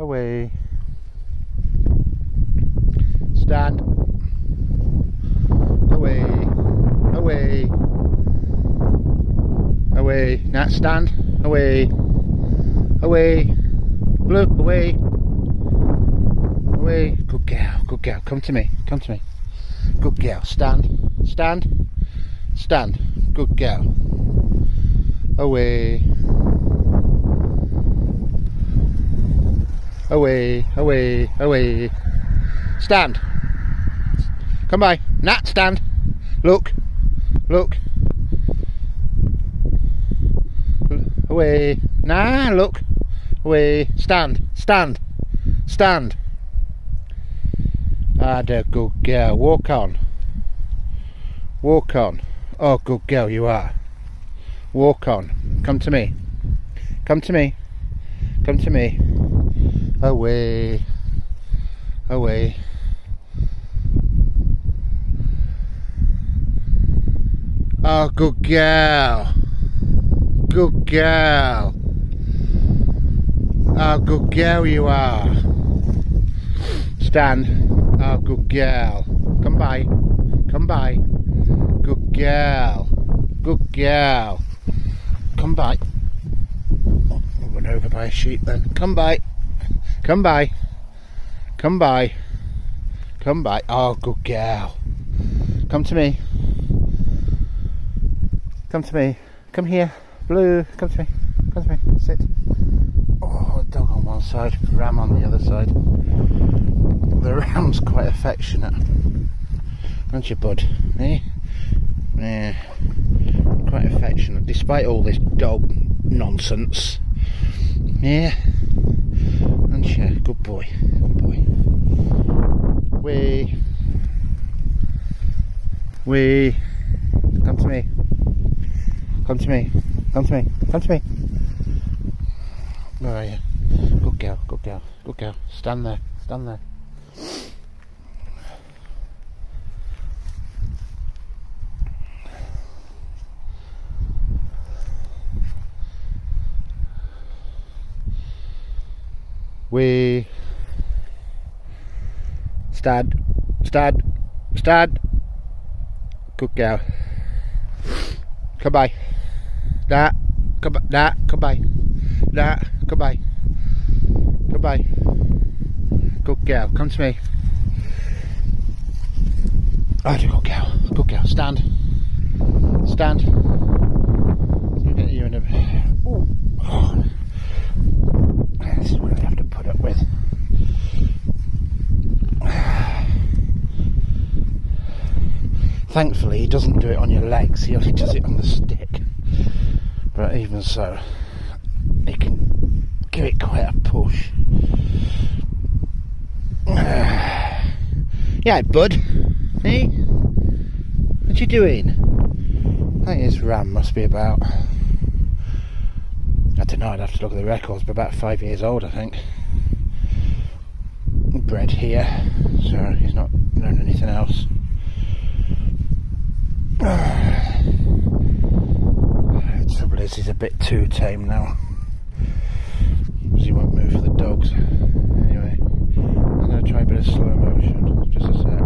Away. Stand. Away. Away. Away. Now stand. Away. Away. Blu. Away. Away. Good girl. Good girl. Come to me. Come to me. Good girl. Stand. Stand. Stand. Good girl. Away. Away, away, away. Stand. Come by. Nat, stand. Look. Look. Away. Nah, look. Away. Stand. Stand. Stand. Ah, dear good girl. Walk on. Walk on. Oh, good girl you are. Walk on. Come to me. Come to me. Come to me away, away. Oh, good girl. Good girl. Oh, good girl you are. Stand. Oh, good girl. Come by. Come by. Good girl. Good girl. Come by. Oh, over by a sheep then. Come by. Come by. Come by. Come by. Oh, good girl. Come to me. Come to me. Come here. Blu. Come to me. Come to me. Sit. Oh, dog on one side, ram on the other side. The ram's quite affectionate. Aren't you, bud? Eh? Yeah. Quite affectionate, despite all this dog nonsense. Yeah. And yeah, good boy, good boy. We, we, come to me, come to me, come to me, come to me. Where are you? Good girl, good girl, good girl. Stand there, stand there. We stand, stand, stand. Good girl. Come by. Nah, come by. Nah, come by. Nah, come by. Come by. Good girl. Come to me. Oh, good girl. Good girl. Stand. Stand. Let me get you in a. Oh. This is what I have to put up with. Thankfully, he doesn't do it on your legs, he only does it on the stick. But even so, he can give it quite a push. yeah, bud. Hey? What you doing? I think his ram must be about I don't know, I'd have to look at the records, but about five years old, I think. Bred here, so he's not learned anything else the trouble is, he's a bit too tame now. Because he won't move for the dogs. Anyway, I'm going to try a bit of slow motion, just a say.